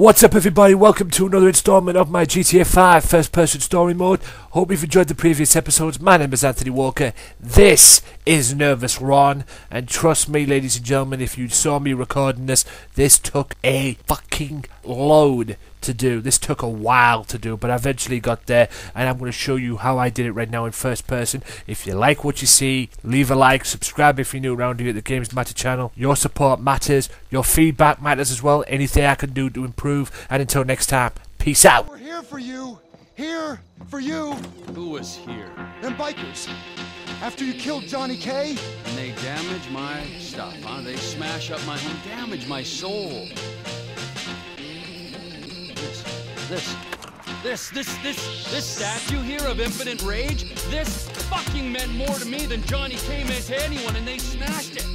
What's up everybody, welcome to another installment of my GTA 5 first person story mode. Hope you've enjoyed the previous episodes. My name is Anthony Walker. This is Nervous Ron. And trust me ladies and gentlemen, if you saw me recording this, this took a fucking load to do. This took a while to do, but I eventually got there, and I'm going to show you how I did it right now in first person. If you like what you see, leave a like, subscribe if you're new around here at the Games Matter channel. Your support matters, your feedback matters as well. Anything I can do to improve, and until next time, peace out. We're here for you. Here for you. Who was here? Them bikers. After you killed Johnny K, And they damage my stuff, huh? They smash up my home, damage my soul. This, this, this, this, this, statue here of infinite rage, this fucking meant more to me than Johnny K meant to anyone, and they smashed it.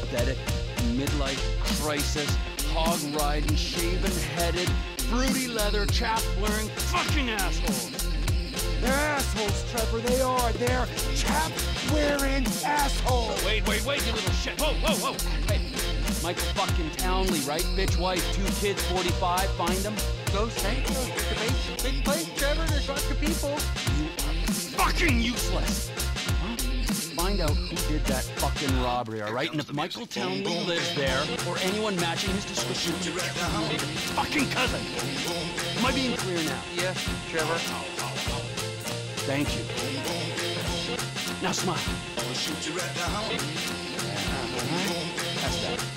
Pathetic, midlife crisis, hog riding, shaven headed, fruity leather, chap wearing fucking assholes. they're assholes, Trevor. They are. They're chap-wearing assholes. Wait, wait, wait, you little shit. Whoa, whoa, whoa. Hey, Michael fucking Townley, right? Bitch, wife, two kids, 45. Find them. Los Santos, it's big, big place, Trevor. There's lots of people. You are fucking useless. Find out who did that fucking robbery, all right? And if Michael Townley lives there, or anyone matching his description, you his fucking cousin. Am I being clear now? Yes, Trevor. Thank you. Now smile. That's that.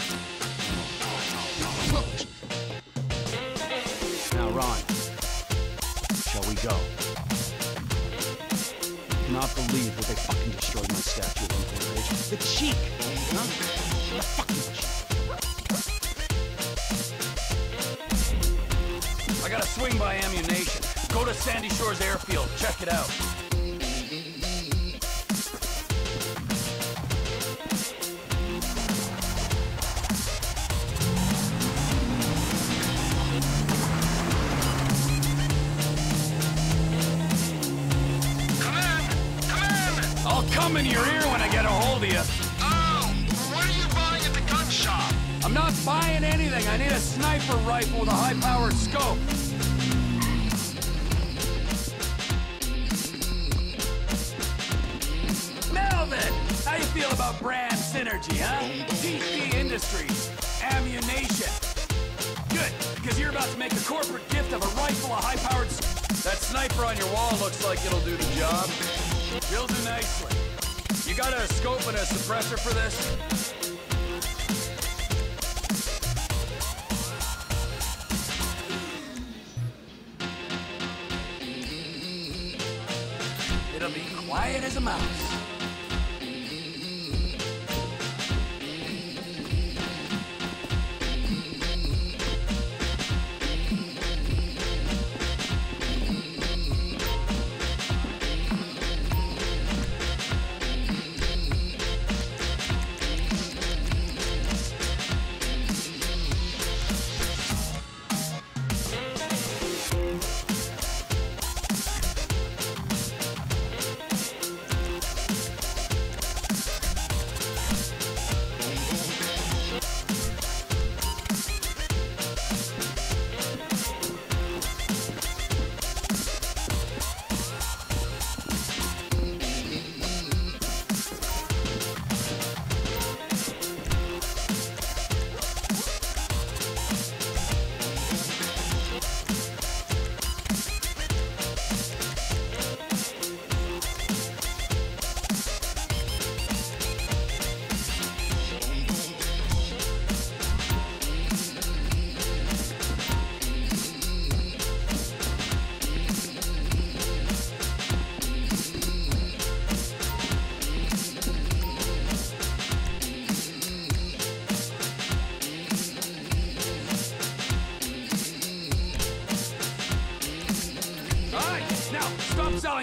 Now, shall we go? I cannot believe what they fucking destroyed my statue of Uncle. The cheek, huh? The fucking cheek. I gotta swing by Ammu-Nation. Go to Sandy Shores Airfield. Check it out. In your ear when I get a hold of you. Oh, what are you buying at the gun shop? I'm not buying anything. I need a sniper rifle with a high-powered scope. Melvin, how you feel about brand synergy, huh? TP Industries, Ammu-Nation. Good, because you're about to make a corporate gift of a rifle, a high-powered... That sniper on your wall looks like it'll do the job. You'll do nicely. You got a scope and a suppressor for this? It'll be quiet as a mouse.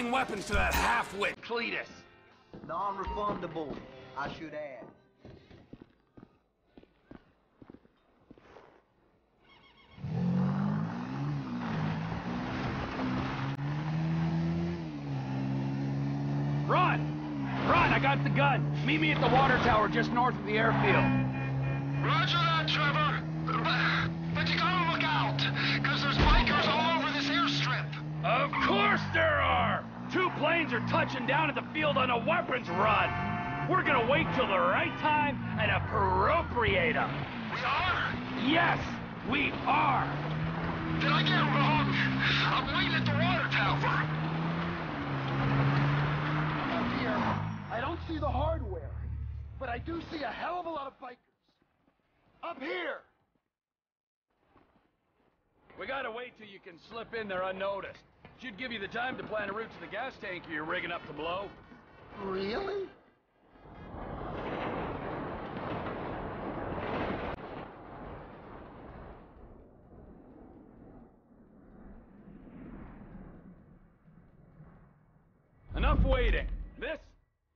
supplying weapons to that half-wit Cletus. Non-refundable, I should add. Run! Run, I got the gun. Meet me at the water tower just north of the airfield. Roger that, Trevor. But you gotta look out, because there's bikers all over this airstrip. Of course there are! Two planes are touching down at the field on a weapons run. We're gonna wait till the right time and appropriate them. We are? Yes, we are. Did I get it wrong? I'm waiting at the water tower. Oh, Up here, I don't see the hardware, but I do see a hell of a lot of bikers. Up here! We gotta wait till you can slip in there unnoticed. Should give you the time to plan a route to the gas tank you're rigging up to blow. Really? Enough waiting. This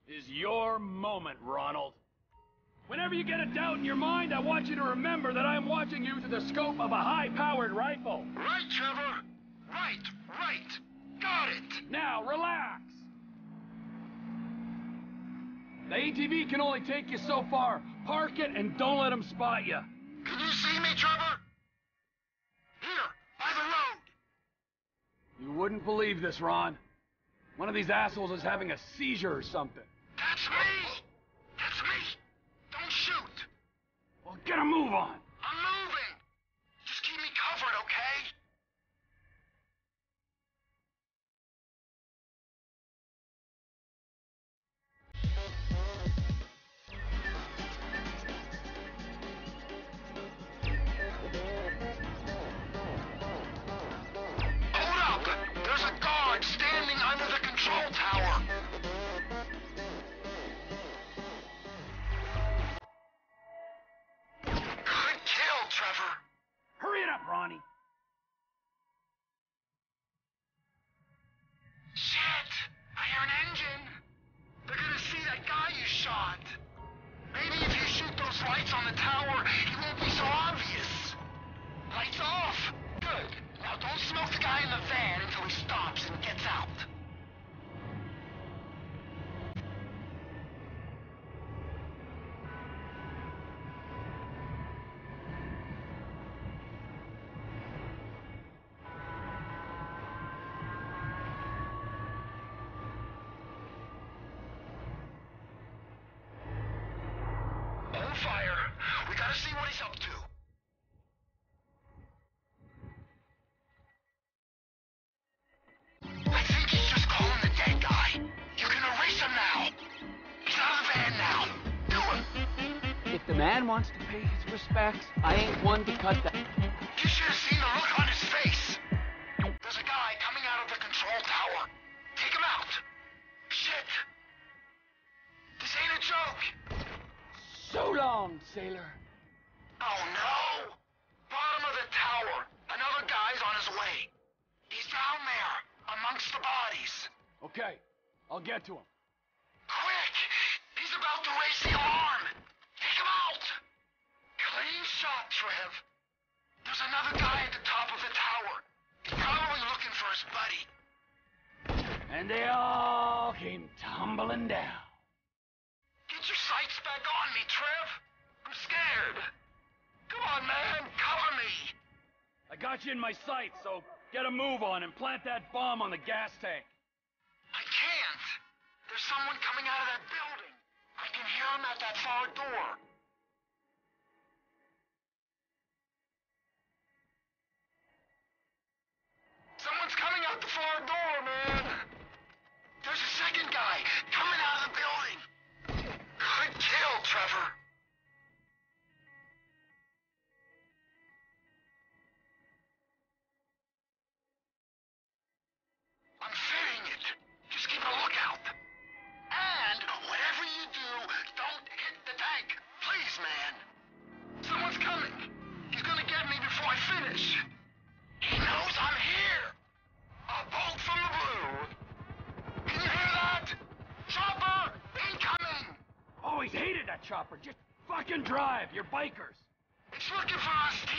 is your moment, Ronald. Whenever you get a doubt in your mind, I want you to remember that I'm watching you through the scope of a high-powered rifle. Right, Trevor. Right, right. Got it. Now, relax. The ATV can only take you so far. Park it and don't let them spot you. Can you see me, Trevor? Here, by the road. You wouldn't believe this, Ron. One of these assholes is having a seizure or something. That's me. That's me. Don't shoot. Well, get a move on. Gotta see what he's up to. I think he's just calling the dead guy. You can erase him now. He's out of the van now. Do it. If the man wants to pay his respects, I ain't one to cut that. You should have seen the look on his face. There's a guy coming out of the control tower. Take him out. Shit. This ain't a joke. So long, sailor. Oh no! Bottom of the tower. Another guy's on his way. He's down there, amongst the bodies. Okay, I'll get to him. Quick! He's about to raise the alarm! Take him out! Clean shot, Trev. There's another guy at the top of the tower. He's probably looking for his buddy. And they all came tumbling down. I got you in my sights, so get a move on and plant that bomb on the gas tank. I can't. There's someone coming out of that building. I can hear him at that far door. Someone's coming out the far door, man. There's a second guy coming out of the building. Good kill, Trevor. Chopper. Just fucking drive. You're bikers. It's looking for us, T.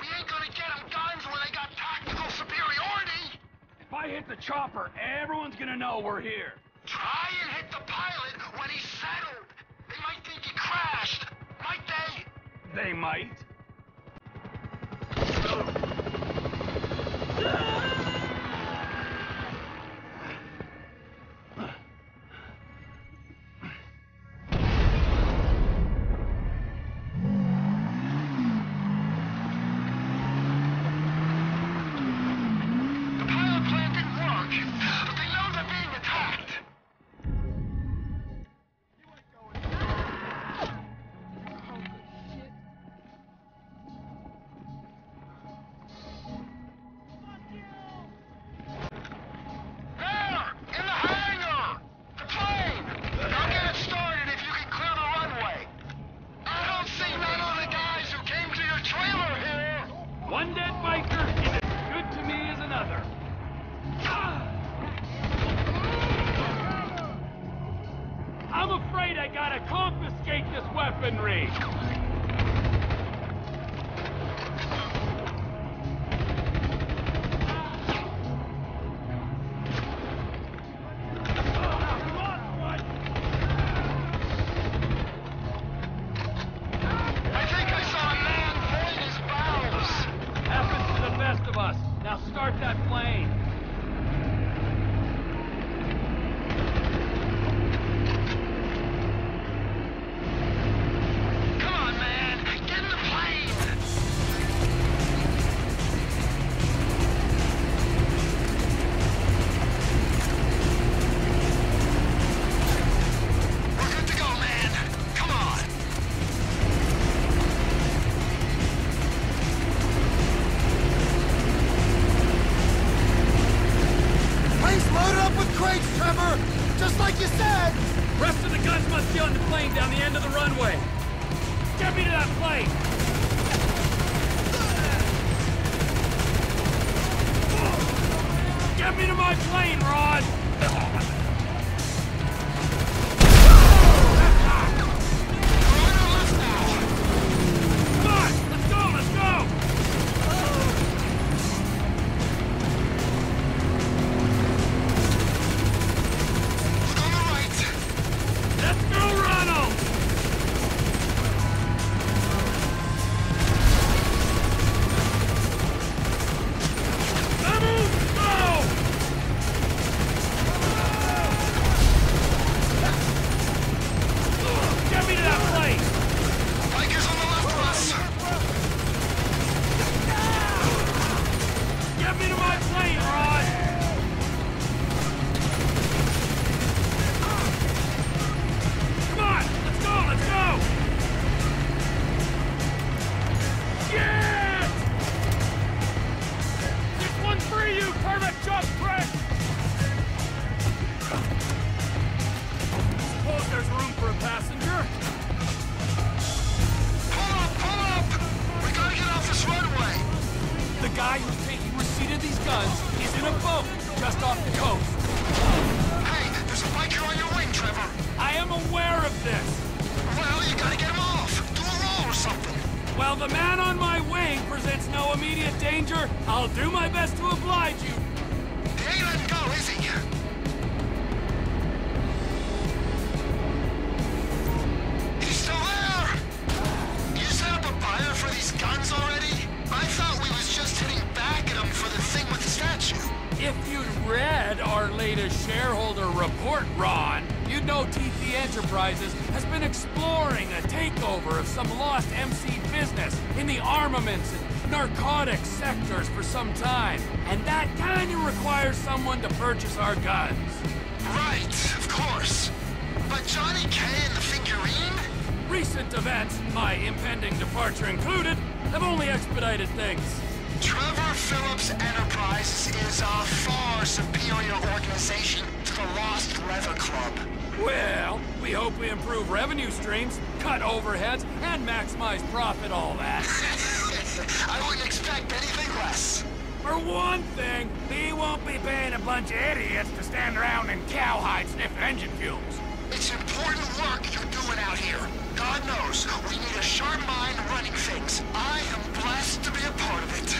We ain't gonna get them guns when they got tactical superiority. If I hit the chopper, everyone's gonna know we're here. Try and hit the pilot when he's settled. They might think he crashed. Might they? They might. One I'll do my best to oblige you. He ain't letting go, is he? He's still there. You set up a buyer for these guns already? I thought we was just hitting back at him for the thing with the statue. If you'd read our latest shareholder report, Ron, you'd know TP Enterprises has been exploring a takeover of some lost MC business in the armaments and narcotics sectors for some time. And that kinda requires someone to purchase our guns. Right, of course. But Johnny K and the figurine? Recent events, my impending departure included, have only expedited things. Trevor Philips Enterprises is a far superior organization to the Lost Leather Club. Well, we hope we improve revenue streams, cut overheads, and maximize profit, all that. I wouldn't expect anything less. For one thing, he won't be paying a bunch of idiots to stand around in cowhide sniffing engine fumes. It's important work you're doing out here. God knows, we need a sharp mind running things. I am blessed to be a part of it.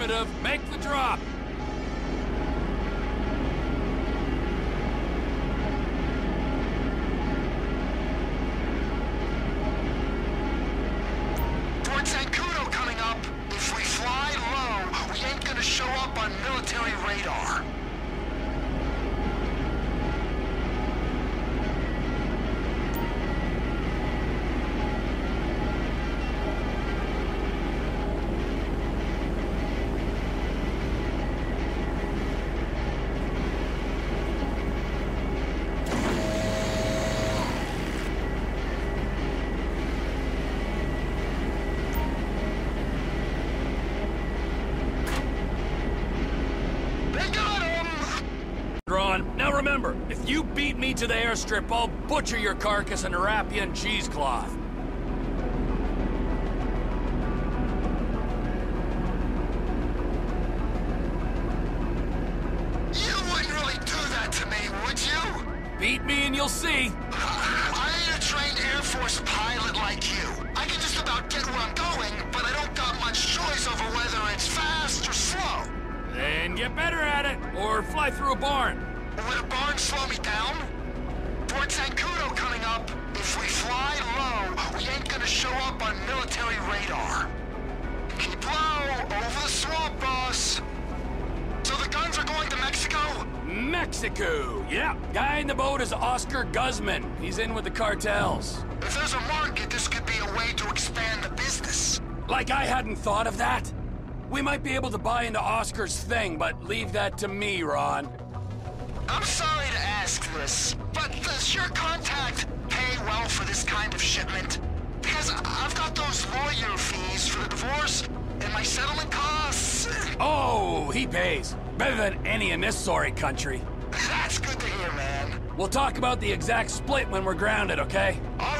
Affirmative, make the drop. To the airstrip, I'll butcher your carcass and wrap you in cheesecloth. You wouldn't really do that to me, would you? Beat me and you'll see. I ain't a trained Air Force pilot like you. I can just about get where I'm going, but I don't got much choice over whether it's fast or slow. Then get better at it, or fly through a barn. Would a barn slow me down? Fort Zancudo coming up. If we fly low, we ain't gonna show up on military radar. Keep low, over the swamp, boss. So the guns are going to Mexico? Mexico. yep. guy in the boat is Oscar Guzman. He's in with the cartels. If there's a market, this could be a way to expand the business. Like I hadn't thought of that. We might be able to buy into Oscar's thing, but leave that to me, Ron. I'm sorry to ask this, but your contact pay well for this kind of shipment? Because I've got those lawyer fees for the divorce and my settlement costs. Oh, he pays. Better than any in this sorry country. That's good to hear, man. We'll talk about the exact split when we're grounded, okay? All